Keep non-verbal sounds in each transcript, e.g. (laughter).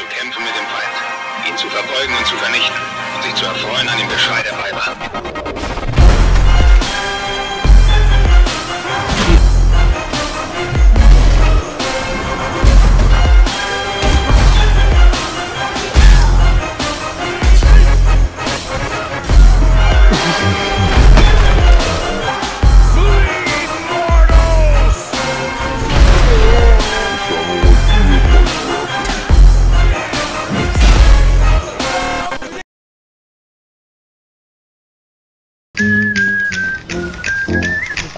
zu kämpfen mit dem Feind, ihn zu verfolgen und zu vernichten und sich zu erfreuen an dem Geschrei der Weiber. I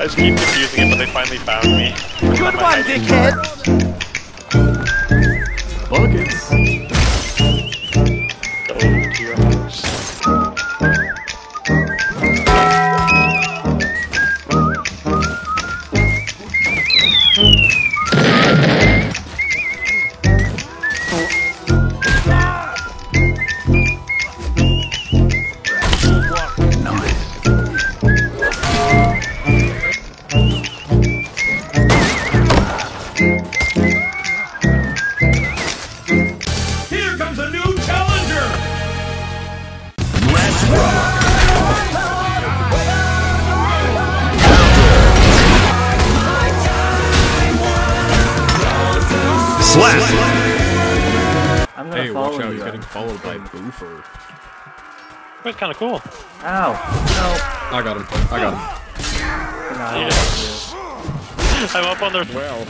just keep confusing it, but they finally found me. Good one, dickhead! Buckets. Slap! I'm gonna Hey, follow watch out, you. you're getting followed by Boofer. That's kind of cool. Ow. I got him. I got him. No. No, I don't want I'm up on their Well,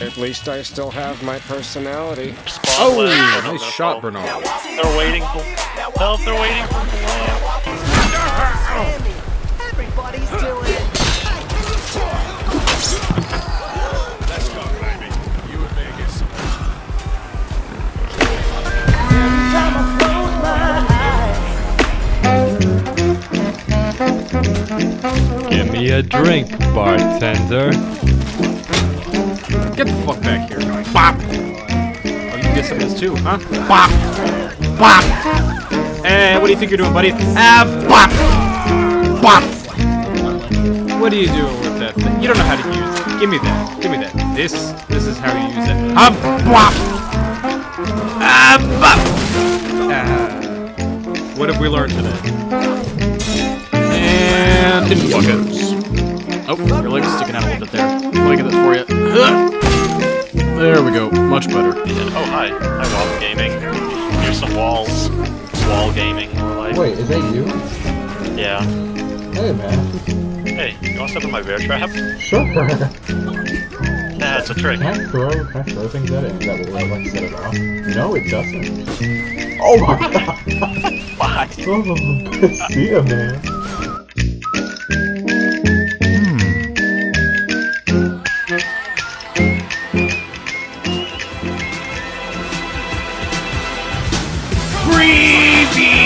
at least I still have my personality. spawn. Oh, list. Nice shot, Bernard. They're waiting for help. They're waiting for Everybody's doing it. Give me a drink, bartender. Get the fuck back here. Bop! Oh, you can get some of this too, huh? Bop! Bop! Hey, what do you think you're doing, buddy? Ah, bop! Bop! What are you doing with that thing? You don't know how to use it. Give me that. Give me that. This, this is how you use it. Ah, bop! Ah, bop! Ah. What have we learned today? And in buckets. Oh, your leg's sticking out a little bit there. Let me get this for you. There we go. Much better. Oh hi, hi Wall Gaming. Here's some walls. Wall gaming, like. Wait, is that you? Yeah. Hey, man. Hey, you want to step in my bear trap? Sure. (laughs) Nah, it's a trick. Can I throw, can I throw things at it? Is that what like set it off? No, it doesn't. Oh my (laughs) god. Why? (laughs) Oh, see ya, man. Creepy!